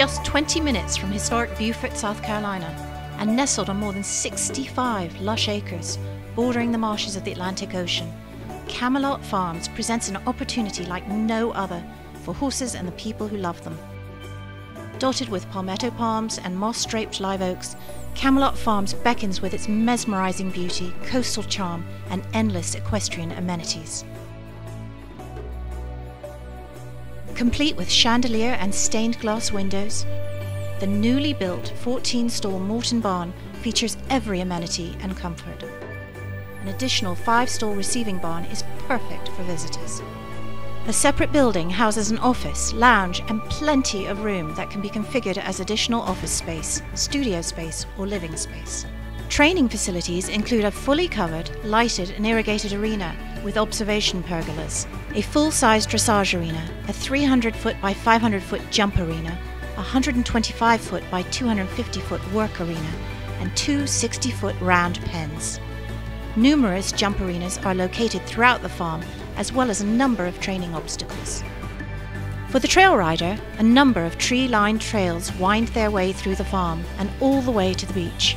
just 20 minutes from historic Beaufort, South Carolina, and nestled on more than 65 lush acres bordering the marshes of the Atlantic Ocean, Camelot Farms presents an opportunity like no other for horses and the people who love them. Dotted with palmetto palms and moss draped live oaks, Camelot Farms beckons with its mesmerizing beauty, coastal charm, and endless equestrian amenities. Complete with chandelier and stained glass windows, the newly built 14 stall Morton barn features every amenity and comfort. An additional five stall receiving barn is perfect for visitors. A separate building houses an office, lounge, and plenty of room that can be configured as additional office space, studio space, or living space. Training facilities include a fully covered, lighted, and irrigated arena with observation pergolas, a full size dressage arena, a 300 foot by 500 foot jump arena, a 125 foot by 250 foot work arena, and two 60 foot round pens. Numerous jump arenas are located throughout the farm, as well as a number of training obstacles. For the trail rider, a number of tree lined trails wind their way through the farm and all the way to the beach.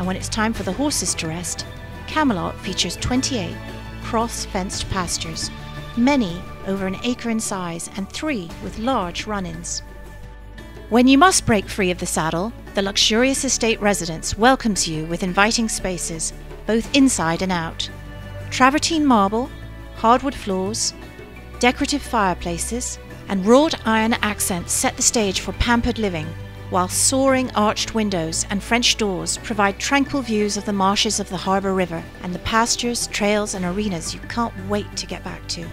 And when it's time for the horses to rest, Camelot features 28 cross fenced pastures, many over an acre in size and three with large run ins. When you must break free of the saddle, the luxurious estate residence welcomes you with inviting spaces, both inside and out. Travertine marble, hardwood floors, decorative fireplaces, and wrought iron accents set the stage for pampered living, while soaring arched windows and French doors provide tranquil views of the marshes of the Harbour River and the pastures, trails, and arenas you can't wait to get back to.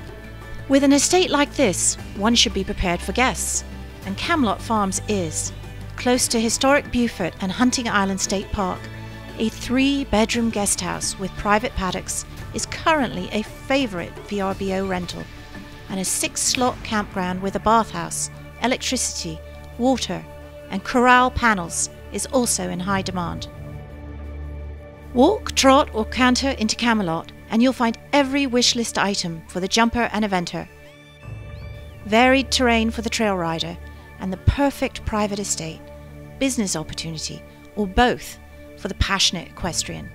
With an estate like this, one should be prepared for guests, and Camelot Farms is. Close to historic Beaufort and Hunting Island State Park, a three bedroom guest house with private paddocks is currently a favourite VRBO rental, and a six slot campground with a bathhouse, electricity, water, and corral panels is also in high demand. Walk, trot, or canter into Camelot, and you'll find every wish list item for the jumper and eventer. Varied terrain for the trail rider, and the perfect private estate, business opportunity, or both for the passionate equestrian.